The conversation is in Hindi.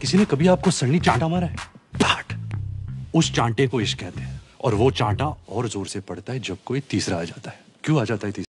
किसी ने कभी आपको सड़नी चांटा मारा है? ठाट उस चांटे को इश्क कहते हैं और वो चांटा और ज़ोर से पड़ता है जब कोई तीसरा आ जाता है। क्यों आ जाता है तीसरा?